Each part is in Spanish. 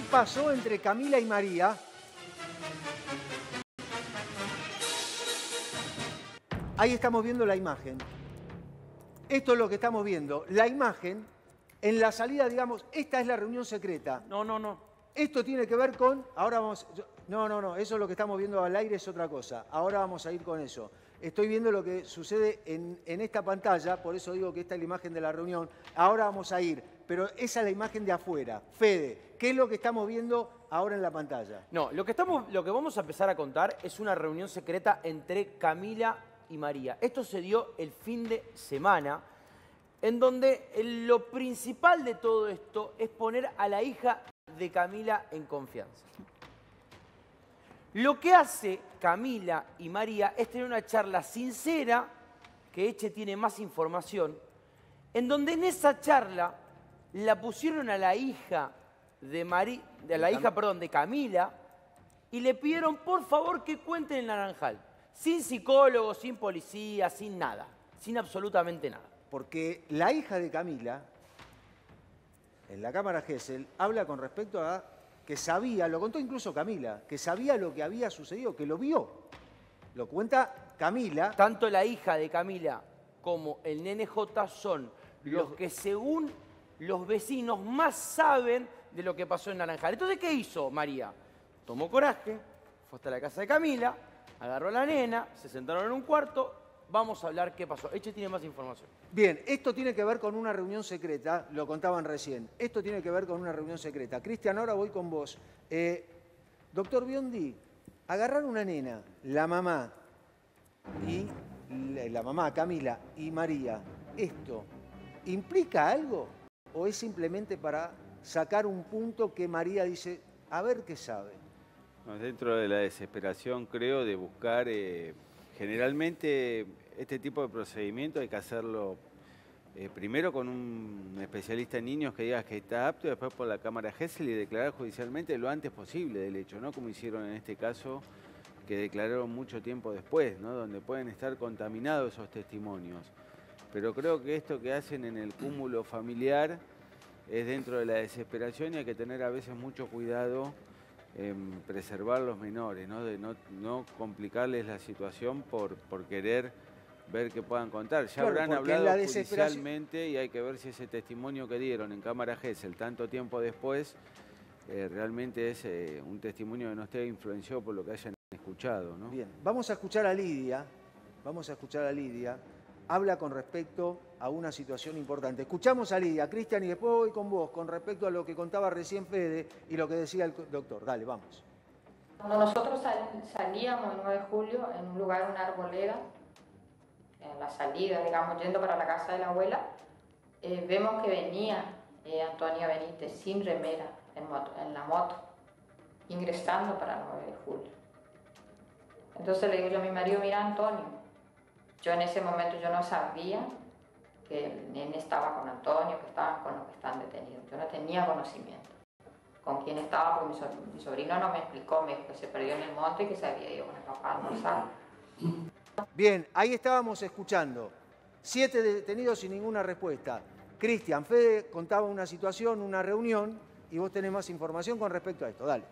¿Qué pasó entre Camila y María? Ahí estamos viendo la imagen. Esto es lo que estamos viendo. La imagen, en la salida, digamos, esta es la reunión secreta. No, no, no. Esto tiene que ver con, ahora vamos, no, no, no, eso es lo que estamos viendo al aire, es otra cosa. Ahora vamos a ir con eso. Estoy viendo lo que sucede en, en esta pantalla, por eso digo que esta es la imagen de la reunión. Ahora vamos a ir, pero esa es la imagen de afuera. Fede, ¿qué es lo que estamos viendo ahora en la pantalla? No, lo que, estamos, lo que vamos a empezar a contar es una reunión secreta entre Camila y María. Esto se dio el fin de semana, en donde lo principal de todo esto es poner a la hija de Camila en confianza. Lo que hace Camila y María es tener una charla sincera, que Eche tiene más información, en donde en esa charla la pusieron a la hija de, Mari, de la hija, perdón, de Camila y le pidieron por favor que cuenten el naranjal, sin psicólogo, sin policía, sin nada, sin absolutamente nada. Porque la hija de Camila, en la cámara Gesell, habla con respecto a que sabía, lo contó incluso Camila, que sabía lo que había sucedido, que lo vio. Lo cuenta Camila. Tanto la hija de Camila como el nene J son los que según los vecinos más saben de lo que pasó en Naranjal. Entonces, ¿qué hizo María? Tomó coraje, fue hasta la casa de Camila, agarró a la nena, se sentaron en un cuarto, vamos a hablar qué pasó. Eche tiene más información. Bien, esto tiene que ver con una reunión secreta, lo contaban recién. Esto tiene que ver con una reunión secreta. Cristian, ahora voy con vos. Eh, doctor Biondi, agarrar una nena, la mamá y la, la mamá, Camila y María, ¿esto implica algo o es simplemente para sacar un punto que María dice, a ver qué sabe? Dentro de la desesperación, creo, de buscar, eh, generalmente este tipo de procedimiento hay que hacerlo eh, primero con un especialista en niños que diga que está apto y después por la Cámara GESEL y declarar judicialmente lo antes posible del hecho, no como hicieron en este caso que declararon mucho tiempo después, ¿no? donde pueden estar contaminados esos testimonios. Pero creo que esto que hacen en el cúmulo familiar es dentro de la desesperación y hay que tener a veces mucho cuidado en preservar los menores, ¿no? de no, no complicarles la situación por, por querer ver qué puedan contar. Ya Claro, habrán hablado la desesperación- judicialmente y hay que ver si ese testimonio que dieron en Cámara GESEL tanto tiempo después eh, realmente es eh, un testimonio que no esté influenciado por lo que hayan escuchado. ¿no? Bien, vamos a escuchar a Lidia, vamos a escuchar a Lidia, habla con respecto a una situación importante. Escuchamos a Lidia, Cristian, y después voy con vos, con respecto a lo que contaba recién Fede y lo que decía el doctor. Dale, vamos. Cuando nosotros sal- salíamos el 9 de julio en un lugar, una arboleda, en la salida, digamos, yendo para la casa de la abuela, eh, vemos que venía eh, Antonio Benítez sin remera en, moto- en la moto, ingresando para el 9 de julio. Entonces le digo yo a mi marido, mira Antonio, yo en ese momento yo no sabía que el nene estaba con Antonio, que estaban con los que están detenidos. Yo no tenía conocimiento con quién estaba, porque mi sobrino, mi sobrino no me explicó, me dijo que se perdió en el monte y que se había ido con el papá a almorzar. Bien, ahí estábamos escuchando. Siete detenidos sin ninguna respuesta. Cristian, Fede contaba una situación, una reunión, y vos tenés más información con respecto a esto. Dale.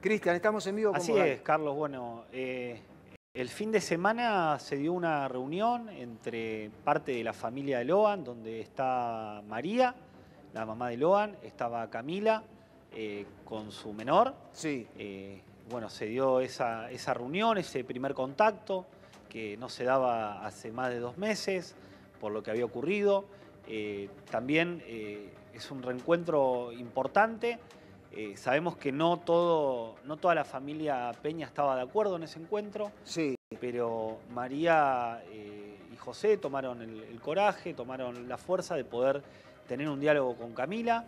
Cristian, estamos en vivo con Así vos, es, Carlos. Bueno, eh, el fin de semana se dio una reunión entre parte de la familia de Loan, donde está María, la mamá de Loan, estaba Camila eh, con su menor. Sí. Eh, bueno, se dio esa, esa reunión, ese primer contacto, que no se daba hace más de dos meses, por lo que había ocurrido. Eh, también es un reencuentro importante. Eh, sabemos que no, todo, no toda la familia Peña estaba de acuerdo en ese encuentro, Sí. pero María eh, y José tomaron el, el coraje, tomaron la fuerza de poder tener un diálogo con Camila,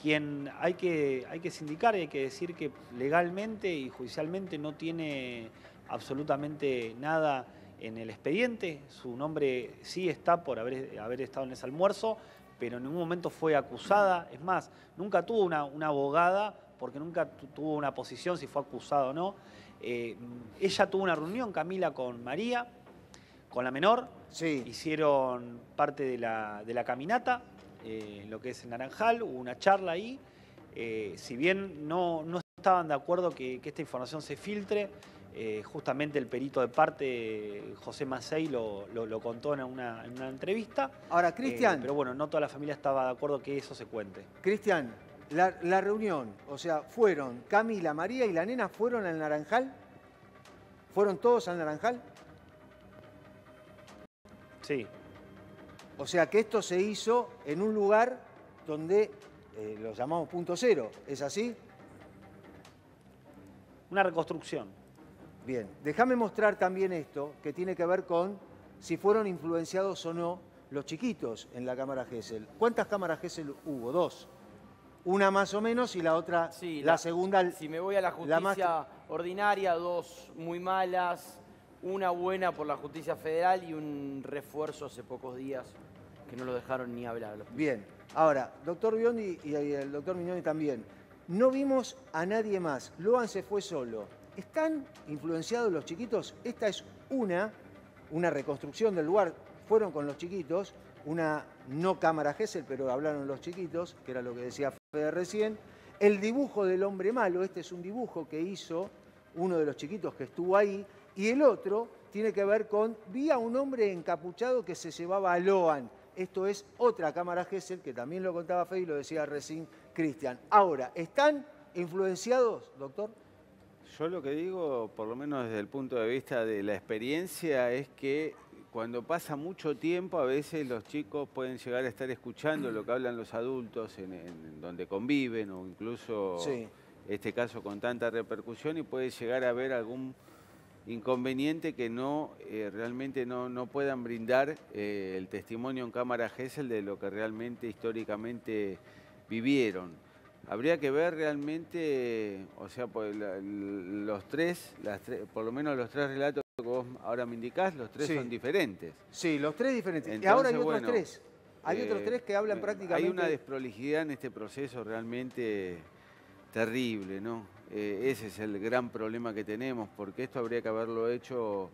quien hay que, hay que sindicar y hay que decir que legalmente y judicialmente no tiene absolutamente nada en el expediente. Su nombre sí está por haber, haber estado en ese almuerzo, pero en ningún momento fue acusada. Es más, nunca tuvo una, una abogada porque nunca tu- tuvo una posición si fue acusada o no. Eh, ella tuvo una reunión, Camila, con María, con la menor. Sí. Hicieron parte de la, de la caminata, eh, lo que es el Naranjal, hubo una charla ahí. eh, si bien no, no estaban de acuerdo que, que esta información se filtre, eh, justamente el perito de parte, José Macei, lo, lo- lo contó en una, en una entrevista. Ahora, Eh, Cristian, pero bueno, no toda la familia estaba de acuerdo que eso se cuente. Cristian, la, la reunión, o sea, fueron Camila, María y la nena, ¿fueron al Naranjal? ¿Fueron todos al Naranjal? Sí, O sea que esto se hizo en un lugar donde eh, lo llamamos punto cero, ¿es así? una reconstrucción. Bien, déjame mostrar también esto que tiene que ver con si fueron influenciados o no los chiquitos en la cámara Gesell. ¿Cuántas cámaras Gesell hubo? Dos. Una más o menos y la otra, Sí, la, segunda. Si me voy a la la más- justicia ordinaria, dos muy malas, una buena por la justicia federal y un refuerzo hace pocos días que no lo dejaron ni hablar. Bien, ahora, doctor Biondi y el doctor Mignoni también. No vimos a nadie más. Loan se fue solo. ¿Están influenciados los chiquitos? Esta es una, una reconstrucción del lugar. Fueron con los chiquitos, una no cámara Gesell, pero hablaron los chiquitos, que era lo que decía Fede recién. El dibujo del hombre malo, este es un dibujo que hizo uno de los chiquitos que estuvo ahí, y el otro tiene que ver con, vi a un hombre encapuchado que se llevaba a Loan. Esto es otra cámara Gesell, que también lo contaba Fede y lo decía recién Cristian. Ahora, ¿están influenciados, doctor? Yo lo que digo, por lo menos desde el punto de vista de la experiencia, es que cuando pasa mucho tiempo, a veces los chicos pueden llegar a estar escuchando lo que hablan los adultos en, en donde conviven o incluso Sí. este caso con tanta repercusión y puede llegar a haber algún inconveniente que no eh, realmente no, no puedan brindar eh, el testimonio en cámara Gesell de lo que realmente históricamente vivieron. Habría que ver realmente, o sea, la- los tres, las tres, por lo menos los tres relatos que vos ahora me indicás, los tres Sí. son diferentes. Sí, los tres diferentes. y ahora hay otros bueno, tres. Hay otros Eh, tres que hablan prácticamente. Hay una desprolijidad en este proceso realmente terrible, ¿no? Eh, ese es el gran problema que tenemos, porque esto habría que haberlo hecho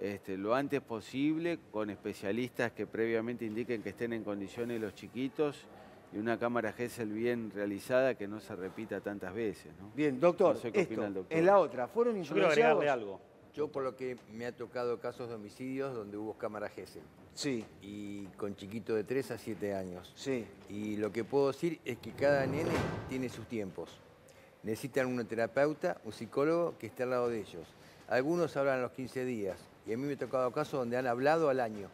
este, lo antes posible con especialistas que previamente indiquen que estén en condiciones los chiquitos y una cámara GESEL bien realizada que no se repita tantas veces, ¿no? Bien, doctor, No sé qué esto, opina el doctor. en la otra, ¿fueron Yo quiero influenciados? agregarle algo. Yo por lo que me ha tocado casos de homicidios donde hubo cámara GESEL Sí, y con chiquito de 3 a 7 años. sí. Y lo que puedo decir es que cada nene tiene sus tiempos. Necesitan un terapeuta, un psicólogo que esté al lado de ellos. Algunos hablan a los 15 días y a mí me ha tocado casos donde han hablado al año.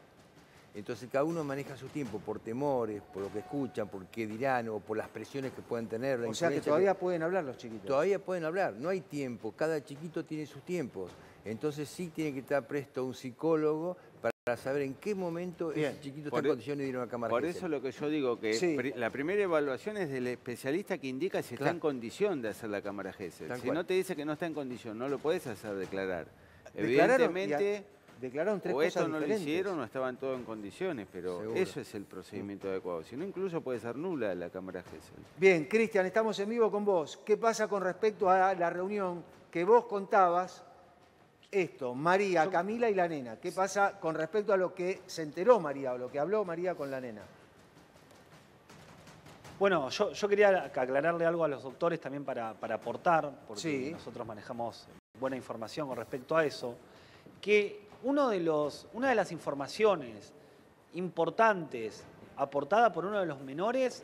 Entonces cada uno maneja su tiempo por temores, por lo que escuchan, por qué dirán o por las presiones que pueden tener. la O sea que todavía pueden hablar los chiquitos. Todavía pueden hablar, no hay tiempo, cada chiquito tiene sus tiempos. Entonces sí tiene que estar presto un psicólogo para saber en qué momento Bien. ese chiquito Por está en e- condiciones de ir a una cámara Por eso lo que yo digo, que Sí. la primera evaluación es del especialista que indica si está en condición de hacer la cámara GESEL. Si cual. no te dice que no está en condición, no lo puedes hacer declarar. Declararon Evidentemente, Declararon tres o cosas esto no lo hicieron o estaban todos en condiciones, pero Seguro. eso es el procedimiento adecuado. Si no, incluso puede ser nula la cámara GESEL. Bien, Cristian, estamos en vivo con vos. ¿Qué pasa con respecto a la reunión que vos contabas? Esto, María, Camila y la nena. ¿Qué pasa con respecto a lo que se enteró María o lo que habló María con la nena? Bueno, yo, yo quería aclararle algo a los doctores también para, para aportar, porque Sí. nosotros manejamos buena información con respecto a eso, que uno de los, una de las informaciones importantes aportada por uno de los menores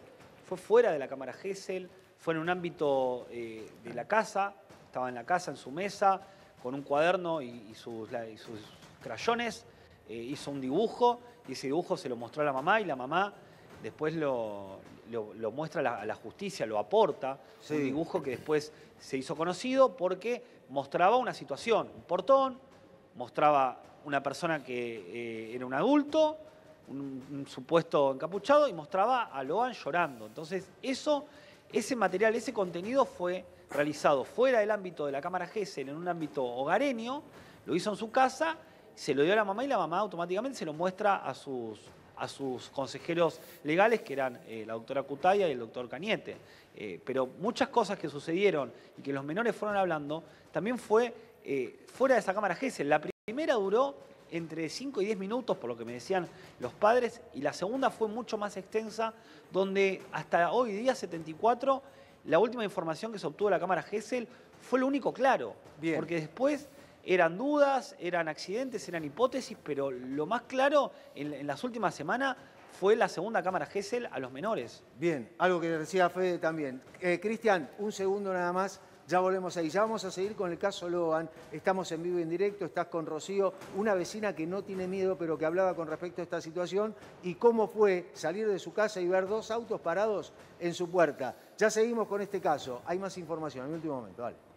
fue fuera de la cámara Gesell, fue en un ámbito eh, de la casa, estaba en la casa, en su mesa, con un cuaderno y, y sus, la- y sus crayones, eh, hizo un dibujo y ese dibujo se lo mostró a la mamá y la mamá después lo, lo- lo muestra a la, a la justicia, lo aporta, Sí. un dibujo que después se hizo conocido porque mostraba una situación, un portón, mostraba una persona que eh, era un adulto, un, supuesto encapuchado, y mostraba a Loan llorando. Entonces, eso, ese material, ese contenido fue realizado fuera del ámbito de la Cámara GESEL, en un ámbito hogareño, lo hizo en su casa, se lo dio a la mamá y la mamá automáticamente se lo muestra a sus, a sus consejeros legales, que eran eh, la doctora Cutaya y el doctor Cañete. Eh, pero muchas cosas que sucedieron y que los menores fueron hablando, también fue eh, fuera de esa cámara GESEL. La primera duró entre 5 y 10 minutos, por lo que me decían los padres, y la segunda fue mucho más extensa, donde hasta hoy día, 74, la última información que se obtuvo de la cámara Gesell fue lo único claro. Bien. Porque después eran dudas, eran accidentes, eran hipótesis, pero lo más claro en, en las últimas semanas fue la segunda cámara Gesell a los menores. Bien, algo que decía Fede también. Eh, Cristian, un segundo nada más. Ya volvemos ahí. Ya vamos a seguir con el caso Logan. Estamos en vivo y en directo. Estás con Rocío, una vecina que no tiene miedo, pero que hablaba con respecto a esta situación y cómo fue salir de su casa y ver dos autos parados en su puerta. Ya seguimos con este caso. Hay más información en el último momento. Dale.